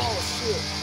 抱歉